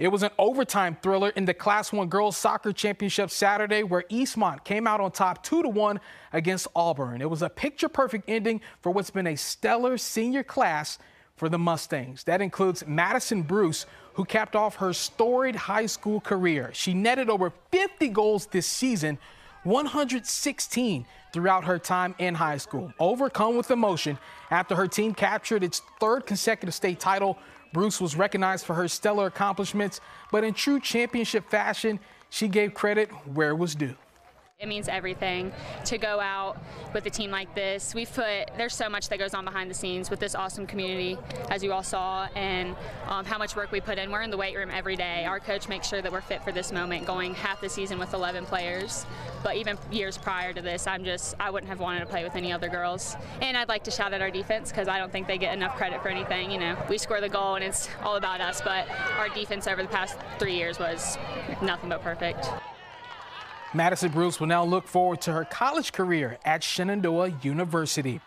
It was an overtime thriller in the Class 1 Girls Soccer Championship Saturday where Eastmont came out on top 2 to 1 against Auburn. It was a picture perfect ending for what's been a stellar senior class for the Mustangs. That includes Madison Bruce, who capped off her storied high school career. She netted over 50 goals this season, 116 throughout her time in high school. Overcome with emotion after her team captured its third consecutive state title Bruce was recognized for her stellar accomplishments, but in true championship fashion, she gave credit where it was due. It means everything to go out with a team like this. We've put, there's so much that goes on behind the scenes with this awesome community, as you all saw, and um, how much work we put in. We're in the weight room every day. Our coach makes sure that we're fit for this moment, going half the season with 11 players. But even years prior to this, I'm just, I wouldn't have wanted to play with any other girls. And I'd like to shout out our defense because I don't think they get enough credit for anything. You know, we score the goal and it's all about us, but our defense over the past three years was nothing but perfect. Madison Bruce will now look forward to her college career at Shenandoah University.